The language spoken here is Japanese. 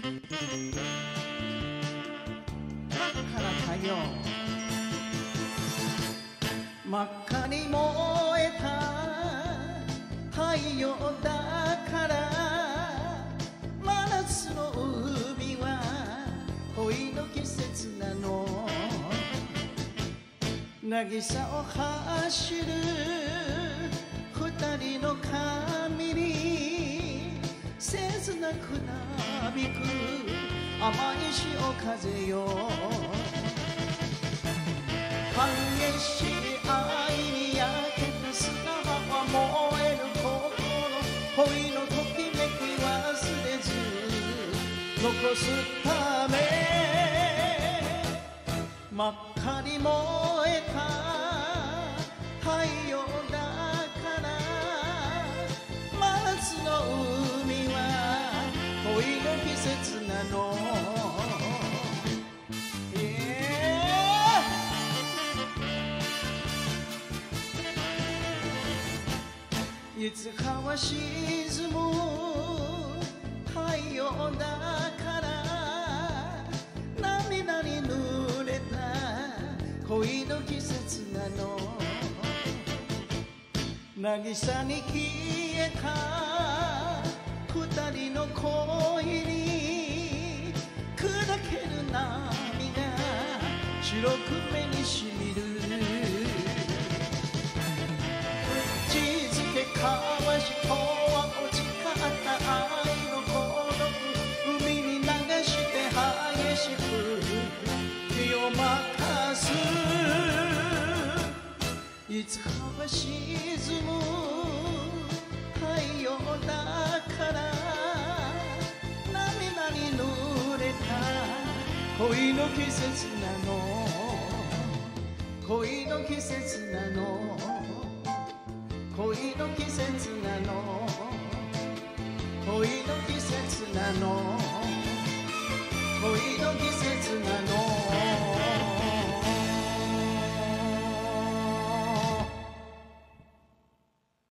からかよ真っ赤に燃えた太陽だから真夏の海は恋の季節なの。渚を走る二人の髪に切なくなびく甘い潮風よ激しい愛に焼けた砂浜燃える心恋のときめき忘れず。残すため真っ赤に燃えた太いつかは沈む太陽だから涙に濡れた恋の季節なの。渚に消えた二人の恋に砕ける波が白く目にしみる。いつかは沈む太陽だから涙に濡れた恋の季節なの。恋の季節なの。恋の季節なの。恋の季節なの。恋の季節なの。